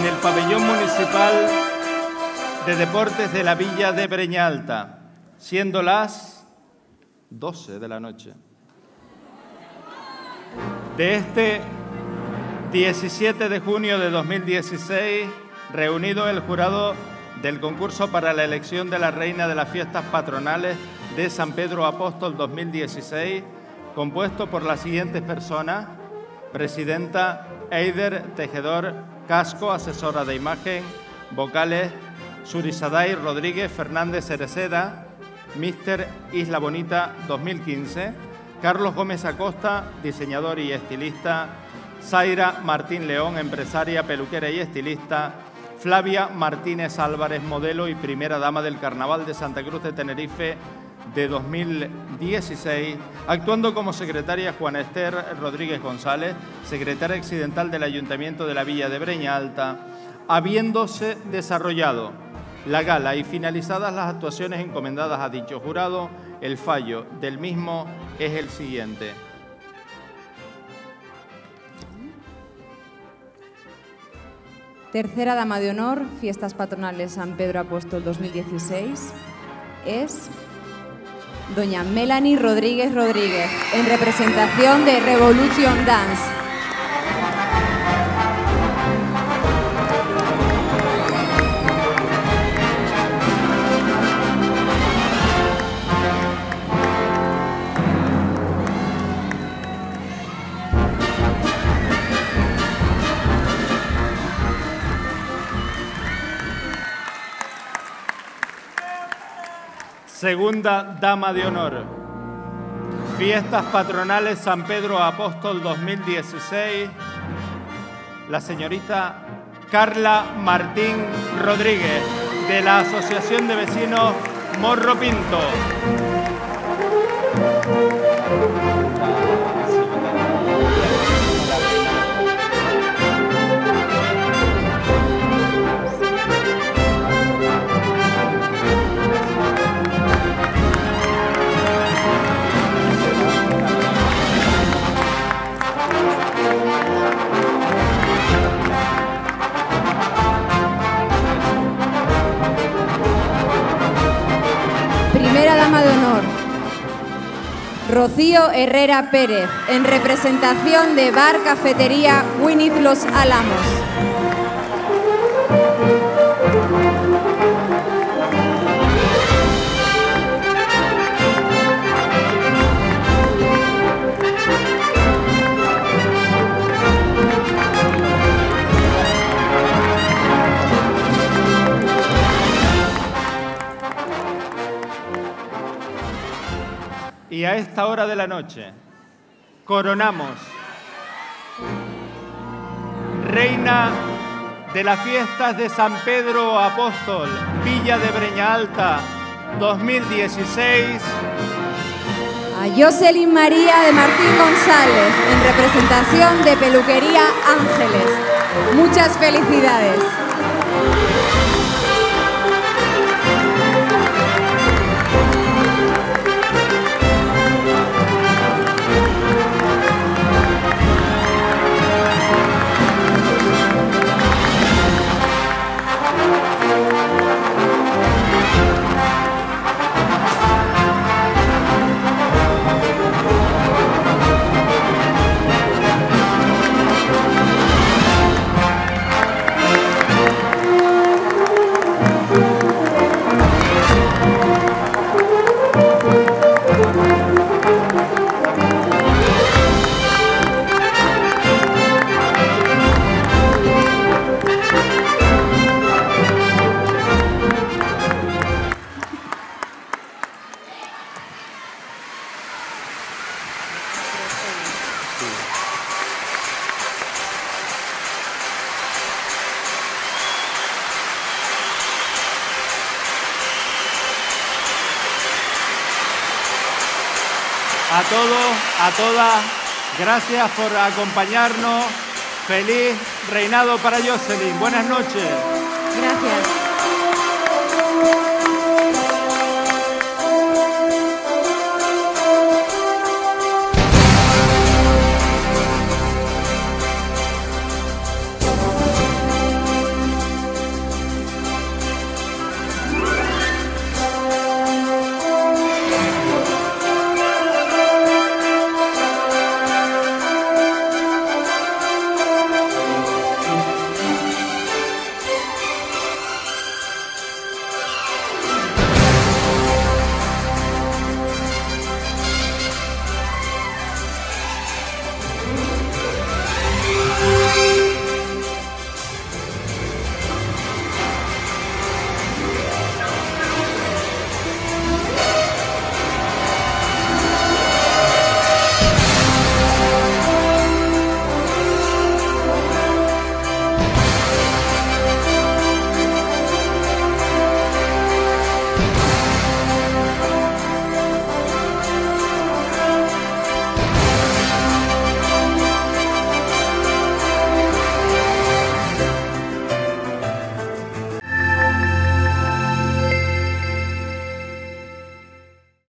en el pabellón municipal de deportes de la villa de Breña Alta, siendo las 12 de la noche. De este 17 de junio de 2016, reunido el jurado del concurso para la elección de la reina de las fiestas patronales de San Pedro Apóstol 2016, compuesto por las siguientes personas, presidenta Eider Tejedor Casco, asesora de imagen, vocales Surisaday Rodríguez Fernández Cereceda, Mister Isla Bonita 2015, Carlos Gómez Acosta, diseñador y estilista, Zaira Martín León, empresaria, peluquera y estilista, Flavia Martínez Álvarez, modelo y primera dama del Carnaval de Santa Cruz de Tenerife de 2016, actuando como secretaria Juana Esther Rodríguez González, secretaria accidental del Ayuntamiento de la Villa de Breña Alta, habiéndose desarrollado la gala y finalizadas las actuaciones encomendadas a dicho jurado, el fallo del mismo es el siguiente. Tercera Dama de Honor, Fiestas Patronales San Pedro Apóstol 2016, es doña Melanie Rodríguez Rodríguez, en representación de Revolution Dance. Segunda Dama de Honor. Fiestas Patronales San Pedro Apóstol 2016. La señorita Carla Martín Rodríguez, de la Asociación de Vecinos Morro Pinto. Dama de Honor. Rocío Herrera Pérez, en representación de Bar Cafetería Winit Los Álamos. Y a esta hora de la noche coronamos Reina de las fiestas de San Pedro Apóstol, Villa de Breña Alta 2016. A Jocelyn María de Martín González, en representación de Peluquería Ángeles. Muchas felicidades. A todos, a todas, gracias por acompañarnos. Feliz reinado para Jocelyn. Buenas noches. Gracias.